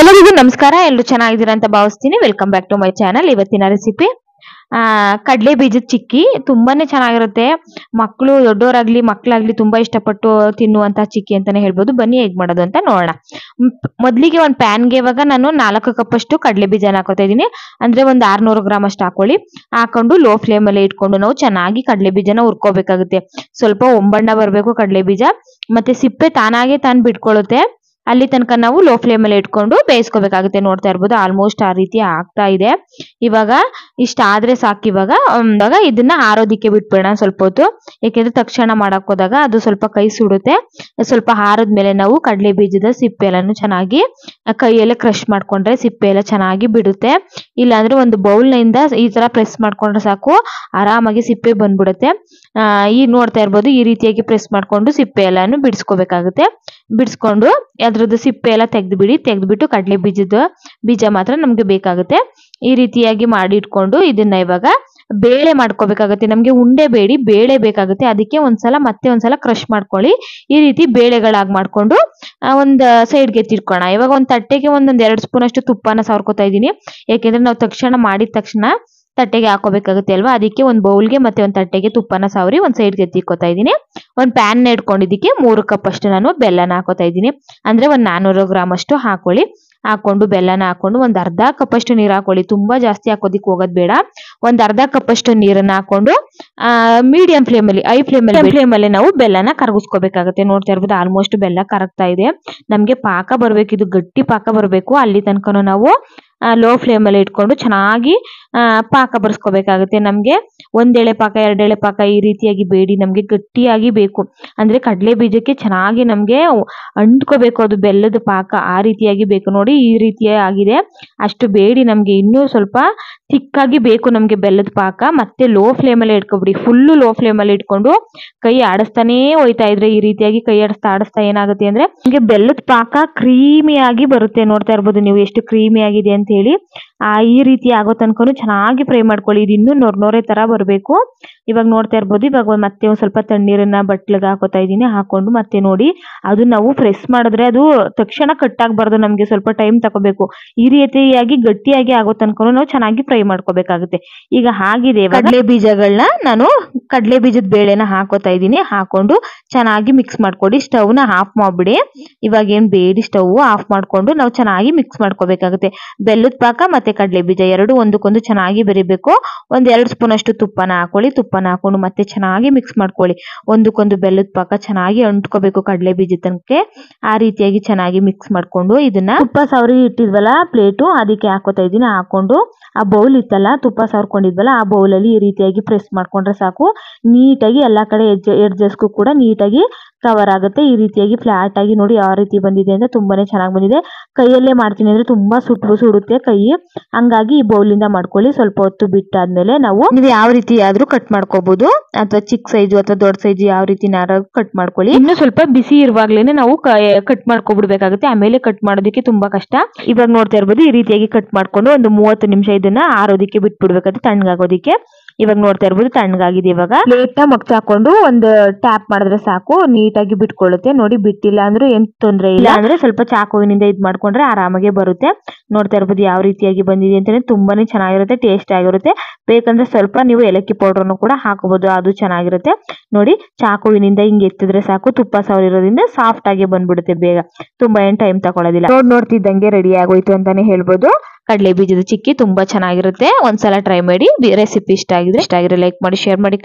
ಎಲ್ಲರಿಗೂ ನಮಸ್ಕಾರ ಎಲ್ಲರೂ ಚೆನ್ನಾಗಿದ್ದೀರಾ ಅಂತ ಭಾವಿಸ್ತೀನಿ. Welcome back to my channel ಇವತ್ತಿನ ರೆಸಿಪಿ ಕಡಲೆ ಬೀಜದ ಚಿಕ್ಕಿ. ತುಂಬಾನೇ ಚೆನ್ನಾಗಿರುತ್ತೆ. ಮಕ್ಕಳು ದೊಡ್ಡವರಾಗ್ಲಿ ಮಕ್ಕಳಾಗ್ಲಿ ತುಂಬಾ ಇಷ್ಟಪಟ್ಟು ತಿನ್ನುವಂತ ಚಿಕ್ಕಿ ಅಂತಾನೆ ಹೇಳ್ಬೋದು. ಬನ್ನಿ, ಹೇಗ್ ಮಾಡೋದು ಅಂತ ನೋಡೋಣ. ಮೊದಲಿಗೆ ಒಂದು ಪ್ಯಾನ್ಗೆ ಇವಾಗ ನಾನು ನಾಲ್ಕು ಕಪ್ ಅಷ್ಟು ಕಡಲೆ ಬೀಜನ ಹಾಕೋತಾ ಇದೀನಿ ಅಂದ್ರೆ ಒಂದು ಆರ್ನೂರು ಗ್ರಾಮ್ ಅಷ್ಟು ಹಾಕೊಳ್ಳಿ. ಹಾಕೊಂಡು ಲೋ ಫ್ಲೇಮ್ ಅಲ್ಲಿ ಇಟ್ಕೊಂಡು ನಾವು ಚೆನ್ನಾಗಿ ಕಡಲೆ ಬೀಜನ ಹುರ್ಕೋಬೇಕಾಗುತ್ತೆ. ಸ್ವಲ್ಪ ಒಂಬಣ್ಣ ಬರಬೇಕು ಕಡಲೆ ಬೀಜ. ಮತ್ತೆ ಸಿಪ್ಪೆ ತಾನಾಗೆ ತಾನು ಬಿಟ್ಕೊಳ್ಳುತ್ತೆ ಅಲ್ಲಿ ತನಕ ನಾವು ಲೋ ಫ್ಲೇಮ್ ಅಲ್ಲಿ ಇಟ್ಕೊಂಡು ಬೇಯಿಸ್ಕೋಬೇಕಾಗುತ್ತೆ. ನೋಡ್ತಾ ಇರ್ಬೋದು ಆಲ್ಮೋಸ್ಟ್ ಆ ರೀತಿ ಆಗ್ತಾ ಇದೆ. ಇವಾಗ ಇಷ್ಟ ಆದ್ರೆ ಸಾಕು ಇವಾಗ. ಇವಾಗ ಇದನ್ನ ಆರೋದಿಕ್ಕೆ ಬಿಟ್ಬಿಡೋಣ ಸ್ವಲ್ಪ ಹೊತ್ತು. ಯಾಕೆಂದ್ರೆ ತಕ್ಷಣ ಮಾಡಕ್ ಹೋದಾಗ ಅದು ಸ್ವಲ್ಪ ಕೈ ಸುಡುತ್ತೆ. ಸ್ವಲ್ಪ ಹಾರದ್ಮೇಲೆ ನಾವು ಕಡಲೆ ಬೀಜದ ಸಿಪ್ಪೆ ಎಲ್ಲಾನು ಚೆನ್ನಾಗಿ ಕೈಯಲ್ಲೇ ಕ್ರಶ್ ಮಾಡ್ಕೊಂಡ್ರೆ ಸಿಪ್ಪೆ ಎಲ್ಲ ಚೆನ್ನಾಗಿ ಬಿಡುತ್ತೆ. ಇಲ್ಲಾಂದ್ರೆ ಒಂದು ಬೌಲ್ನಿಂದ ಈ ತರ ಪ್ರೆಸ್ ಮಾಡ್ಕೊಂಡ್ರೆ ಸಾಕು, ಆರಾಮಾಗಿ ಸಿಪ್ಪೆ ಬಂದ್ಬಿಡುತ್ತೆ. ಈ ನೋಡ್ತಾ ಇರ್ಬೋದು ಈ ರೀತಿಯಾಗಿ ಪ್ರೆಸ್ ಮಾಡ್ಕೊಂಡು ಸಿಪ್ಪೆ ಎಲ್ಲಾನು ಬಿಡಿಸ್ಕೋಬೇಕಾಗುತ್ತೆ. ಬಿಡಿಸ್ಕೊಂಡು ಅದ್ರದ್ದು ಸಿಪ್ಪೆ ಎಲ್ಲ ತೆಗೆದ್ಬಿಡಿ, ತೆಗೆದ್ಬಿಟ್ಟು ಕಡಲೆ ಬೀಜದ ಬೀಜ ಮಾತ್ರ ನಮ್ಗೆ ಬೇಕಾಗುತ್ತೆ. ಈ ರೀತಿಯಾಗಿ ಮಾಡಿ ಇಟ್ಕೊಂಡು ಇದನ್ನ ಇವಾಗ ಬೇಳೆ ಮಾಡ್ಕೋಬೇಕಾಗುತ್ತೆ. ನಮ್ಗೆ ಉಂಡೆ ಬೇಡಿ, ಬೇಳೆ ಬೇಕಾಗುತ್ತೆ. ಅದಕ್ಕೆ ಒಂದ್ಸಲ ಮತ್ತೆ ಒಂದ್ಸಲ ಕ್ರಶ್ ಮಾಡ್ಕೊಳ್ಳಿ. ಈ ರೀತಿ ಬೇಳೆಗಳಾಗಿ ಮಾಡ್ಕೊಂಡು ಒಂದು ಸೈಡ್ ಸೈಡ್ಗೆ ಎತ್ತಿಟ್ಕೋಣ ಇವಾಗ ಒಂದ್ ತಟ್ಟೆಗೆ ಒಂದೊಂದ್ ಎರಡು ಸ್ಪೂನ್ ಅಷ್ಟು ತುಪ್ಪನ ಸಾರ್ಕೋತಾ ಇದೀನಿ ಯಾಕೆಂದ್ರೆ ನಾವು ತಕ್ಷಣ ಮಾಡಿದ ತಕ್ಷಣ ತಟ್ಟೆಗೆ ಹಾಕೋಬೇಕಾಗುತ್ತೆ ಅಲ್ವಾ? ಅದಕ್ಕೆ ಒಂದು ಬೌಲ್ಗೆ ಮತ್ತೆ ಒಂದು ತಟ್ಟೆಗೆ ತುಪ್ಪನ ಸಾವರಿ ಒಂದು ಸೈಡ್ಗೆ ತಿಕ್ಕೋತಾ ಇದ್ದೀನಿ. ಒಂದು ಪ್ಯಾನ್ ಇಟ್ಕೊಂಡಿದ್ದಕ್ಕೆ ಮೂರು ಕಪ್ ಅಷ್ಟು ನಾನು ಬೆಲ್ಲನ ಹಾಕೋತಾ ಇದ್ದೀನಿ. ಅಂದ್ರೆ ಒಂದು ನಾನ್ನೂರು ಗ್ರಾಮ್ ಅಷ್ಟು ಹಾಕೊಳ್ಳಿ. ಹಾಕೊಂಡು ಬೆಲ್ಲನ ಹಾಕೊಂಡು ಒಂದು ಅರ್ಧ ಕಪ್ ಅಷ್ಟು ನೀರು ಹಾಕೊಳ್ಳಿ. ತುಂಬಾ ಜಾಸ್ತಿ ಹಾಕೋದಿಕ್ ಹೋಗೋದ್ ಬೇಡ. ಒಂದು ಅರ್ಧ ಕಪ್ ಅಷ್ಟು ನೀರನ್ನ ಹಾಕೊಂಡು ಮೀಡಿಯಂ ಫ್ಲೇಮಲ್ಲಿ ಐ ಫ್ಲೇಮ್ ಅಲ್ಲಿ ನಾವು ಬೆಲ್ಲನ ಕರಗಿಸ್ಕೋಬೇಕಾಗುತ್ತೆ. ನೋಡ್ತಾ ಇರ್ಬೋದು ಆಲ್ಮೋಸ್ಟ್ ಬೆಲ್ಲ ಕರಗ್ತಾ ಇದೆ. ನಮ್ಗೆ ಪಾಕ ಬರಬೇಕು ಇದು ಗಟ್ಟಿ ಪಾಕ ಬರಬೇಕು. ಅಲ್ಲಿ ತನಕನೂ ನಾವು ಲೋ ಫ್ಲೇಮಲ್ಲಿ ಇಟ್ಕೊಂಡು ಚೆನ್ನಾಗಿ ಪಾಕ ಬರ್ಸ್ಕೋಬೇಕಾಗುತ್ತೆ ನಮ್ಗೆ. ಒಂದೆಳೆ ಪಾಕ ಎರಡೆಳೆ ಪಾಕ ಈ ರೀತಿಯಾಗಿ ಬೇಡಿ, ನಮ್ಗೆ ಗಟ್ಟಿಯಾಗಿ ಬೇಕು. ಅಂದ್ರೆ ಕಡಲೆ ಬೀಜಕ್ಕೆ ಚೆನ್ನಾಗಿ ನಮ್ಗೆ ಅಂಟ್ಕೋಬೇಕು ಅದು ಬೆಲ್ಲದ ಪಾಕ, ಆ ರೀತಿಯಾಗಿ ಬೇಕು. ನೋಡಿ ಈ ರೀತಿಯ ಆಗಿದೆ. ಅಷ್ಟು ಬೇಡಿ ನಮ್ಗೆ, ಇನ್ನೂ ಸ್ವಲ್ಪ ತಿಕ್ಕಾಗಿ ಬೇಕು ನಮ್ಗೆ ಬೆಲ್ಲದ ಪಾಕ. ಮತ್ತೆ ಲೋ ಫ್ಲೇಮಲ್ಲಿ ಇಟ್ಕೊಬಿಡಿ. ಫುಲ್ಲು ಲೋ ಫ್ಲೇಮಲ್ಲಿ ಇಟ್ಕೊಂಡು ಕೈ ಆಡಿಸ್ತಾನೇ ಹೋಯ್ತಾ ಇದ್ರೆ, ಈ ರೀತಿಯಾಗಿ ಕೈ ಆಡಿಸ್ತಾ ಆಡಿಸ್ತಾ ಏನಾಗುತ್ತೆ ಅಂದ್ರೆ, ನಮಗೆ ಬೆಲ್ಲದ ಪಾಕ ಕ್ರೀಮಿಯಾಗಿ ಬರುತ್ತೆ. ನೋಡ್ತಾ ಇರ್ಬೋದು ನೀವು ಎಷ್ಟು ಕ್ರೀಮಿ ಆಗಿದೆ ಅಂತ ಹೇಳಿ. ಆ ಈ ರೀತಿ ಆಗೋ ತನಕನು ಚೆನ್ನಾಗಿ ಫ್ರೈ ಮಾಡ್ಕೊಳ್ಳಿ. ಇದು ಇನ್ನೂ ನೊರ್ ನೊರೆ ತರ ಬರಬೇಕು. ಇವಾಗ ನೋಡ್ತಾ ಇರ್ಬೋದು, ಇವಾಗ ಮತ್ತೆ ಒಂದು ಸ್ವಲ್ಪ ತಣ್ಣೀರನ್ನ ಬಟ್ಲಿಗೆ ಹಾಕೋತಾ ಇದೀನಿ ಹಾಕೊಂಡು ಮತ್ತೆ ನೋಡಿ, ಅದು ನಾವು ಪ್ರೆಸ್ ಮಾಡಿದ್ರೆ ಅದು ತಕ್ಷಣ ಕಟ್ ಆಗಬಾರ್ದು. ನಮಗೆ ಸ್ವಲ್ಪ ಟೈಮ್ ತಗೋಬೇಕು. ಈ ರೀತಿಯಾಗಿ, ಗಟ್ಟಿಯಾಗಿ ಆಗೋ ತನಕ ನಾವು ಚೆನ್ನಾಗಿ ಫ್ರೈ ಮಾಡ್ಕೋಬೇಕಾಗುತ್ತೆ. ಈಗ ಹಾಗಿದೆ ಕಡಲೆ ಬೀಜಗಳನ್ನ ನಾನು ಕಡಲೆ ಬೀಜದ ಬೇಳೆನ ಹಾಕೋತಾ ಇದೀನಿ ಹಾಕೊಂಡು ಚೆನ್ನಾಗಿ ಮಿಕ್ಸ್ ಮಾಡ್ಕೊಡಿ. ಸ್ಟವ್ನ ಆಫ್ ಮಾಡ್ಬಿಡಿ. ಇವಾಗ ಏನು ಬೇಡಿ, ಸ್ಟವ್ ಆಫ್ ಮಾಡ್ಕೊಂಡು ನಾವು ಚೆನ್ನಾಗಿ ಮಿಕ್ಸ್ ಮಾಡ್ಕೋಬೇಕಾಗುತ್ತೆ. ಬೆಲ್ಲದ ಪಾಕ ಮತ್ತೆ ಕಡಲೆ ಬೀಜ ಎರಡು ಒಂದಕ್ಕೊಂದು ಚೆನ್ನಾಗಿ ಬೆರಿಬೇಕು. ಒಂದ್ ಎರಡು ಸ್ಪೂನ್ ಅಷ್ಟು ತುಪ್ಪನ ಹಾಕೊಳ್ಳಿ. ತುಪ್ಪನ ಹಾಕೊಂಡು ಮತ್ತೆ ಚೆನ್ನಾಗಿ ಮಿಕ್ಸ್ ಮಾಡ್ಕೊಳ್ಳಿ. ಒಂದಕ್ಕೊಂದು ಬೆಲ್ಲದ ಪಾಕ ಚೆನ್ನಾಗಿ ಅಂಟ್ಕೋಬೇಕು ಕಡಲೆ ಬೀಜ ತನಕ. ಆ ರೀತಿಯಾಗಿ ಚೆನ್ನಾಗಿ ಮಿಕ್ಸ್ ಮಾಡ್ಕೊಂಡು ಇದನ್ನ ತುಪ್ಪ ಸವರಿ ಇಟ್ಟಿದ್ವಲ್ಲ ಪ್ಲೇಟು ಅದಕ್ಕೆ ಹಾಕೋತಾ ಇದೀನಿ ಹಾಕೊಂಡು ಆ ಬೌಲ್ ಇತ್ತಲ್ಲ, ತುಪ್ಪ ಸವರ್ಕೊಂಡಿದ್ವಲ್ಲ, ಆ ಬೌಲಲ್ಲಿ ಈ ರೀತಿಯಾಗಿ ಪ್ರೆಸ್ ಮಾಡ್ಕೊಂಡ್ರೆ ಸಾಕು. ನೀಟಾಗಿ ಎಲ್ಲಾ ಕಡೆ ಎಡ್ಜ್ ಎಡ್ಜಸ್ಗೂ ಕೂಡ ನೀಟಾಗಿ ಕವರ್ ಆಗುತ್ತೆ. ಈ ರೀತಿಯಾಗಿ ಫ್ಲಾಟ್ ಆಗಿ ನೋಡಿ ಯಾವ ರೀತಿ ಬಂದಿದೆ ಅಂದ್ರೆ ತುಂಬಾನೇ ಚೆನ್ನಾಗಿ ಬಂದಿದೆ. ಕೈಯಲ್ಲೇ ಮಾಡ್ತೀನಿ ಅಂದ್ರೆ ತುಂಬಾ ಸುಟ್ಟು ಸುಡುತ್ತೆ ಕೈ. ಹಂಗಾಗಿ ಈ ಬೌಲಿಂದ ಮಾಡ್ಕೊಳ್ಳಿ. ಸ್ವಲ್ಪ ಹೊತ್ತು ಬಿಟ್ಟಾದ್ಮೇಲೆ ನಾವು ನೀವು ಯಾವ ರೀತಿ ಆದ್ರೂ ಕಟ್ ಮಾಡ್ಕೋಬಹುದು ಅಥವಾ ಚಿಕ್ಕ ಸೈಜು ಅಥವಾ ದೊಡ್ಡ ಸೈಜು ಯಾವ ರೀತಿ ಕಟ್ ಮಾಡ್ಕೊಳ್ಳಿ. ಇನ್ನು ಸ್ವಲ್ಪ ಬಿಸಿ ಇರುವಾಗ್ಲೇನೆ ನಾವು ಕಟ್ ಮಾಡ್ಕೊಬಿಡ್ಬೇಕಾಗುತ್ತೆ. ಆಮೇಲೆ ಕಟ್ ಮಾಡೋದಕ್ಕೆ ತುಂಬಾ ಕಷ್ಟ. ಇವಾಗ ನೋಡ್ತಾ ಇರ್ಬೋದು ಈ ರೀತಿಯಾಗಿ ಕಟ್ ಮಾಡ್ಕೊಂಡು ಒಂದು ಮೂವತ್ತು ನಿಮಿಷ ಇದನ್ನ ಆರೋದಕ್ಕೆ ಬಿಟ್ಬಿಡ್ಬೇಕಾಗುತ್ತೆ, ತಣ್ಣಗಾಗೋದಿಕ್ಕೆ. ಇವಾಗ ನೋಡ್ತಾ ಇರ್ಬೋದು ತಣ್ಣಗಾಗಿದೆ ಇವಾಗ. ಪ್ಲೇಟ್ನ ಮಗ್ಚ ಹಾಕೊಂಡು ಒಂದು ಟ್ಯಾಪ್ ಮಾಡಿದ್ರೆ ಸಾಕು ನೀಟಾಗಿ ಬಿಟ್ಕೊಳ್ಳುತ್ತೆ. ನೋಡಿ ಬಿಟ್ಟಿಲ್ಲ ಅಂದ್ರೆ ಏನ್ ತೊಂದ್ರೆ ಇಲ್ಲ. ಅಂದ್ರೆ ಸ್ವಲ್ಪ ಚಾಕುವಿನಿಂದ ಇದ್ ಮಾಡ್ಕೊಂಡ್ರೆ ಆರಾಮಾಗಿ ಬರುತ್ತೆ. ನೋಡ್ತಾ ಇರ್ಬೋದು ಯಾವ ರೀತಿಯಾಗಿ ಬಂದಿದೆ ಅಂತಾನೆ ತುಂಬಾನೇ ಚೆನ್ನಾಗಿರುತ್ತೆ ಟೇಸ್ಟ್ ಆಗಿರುತ್ತೆ. ಬೇಕಂದ್ರೆ ಸ್ವಲ್ಪ ನೀವು ಏಲಕ್ಕಿ ಪೌಡರ್ನು ಕೂಡ ಹಾಕಬಹುದು ಅದು ಚೆನ್ನಾಗಿರುತ್ತೆ. ನೋಡಿ ಚಾಕುವಿನಿಂದ ಹಿಂಗ್ ಎತ್ತಿದ್ರೆ ಸಾಕು ತುಪ್ಪ ಸಾವಿರೋದ್ರಿಂದ ಸಾಫ್ಟ್ ಆಗಿ ಬಂದ್ಬಿಡುತ್ತೆ ಬೇಗ. ತುಂಬಾ ಏನ್ ಟೈಮ್ ತಗೊಳ್ಳೋದಿಲ್ಲ ನೋಡ್ ನೋಡ್ತಿದ್ದಂಗೆ ರೆಡಿ ಆಗೋಯ್ತು ಅಂತಾನೆ ಹೇಳ್ಬೋದು. ಕಡಲೆ ಬೀಜದ ಚಿಕ್ಕಿ ತುಂಬಾ ಚೆನ್ನಾಗಿರುತ್ತೆ. ಒಂದ್ಸಲ ಟ್ರೈ ಮಾಡಿ ರೆಸಿಪಿ ಇಷ್ಟ ಆಗಿದ್ರೆ ಇಷ್ಟ ಆಗಿದ್ರೆ ಲೈಕ್ ಮಾಡಿ ಶೇರ್ ಮಾಡಿ.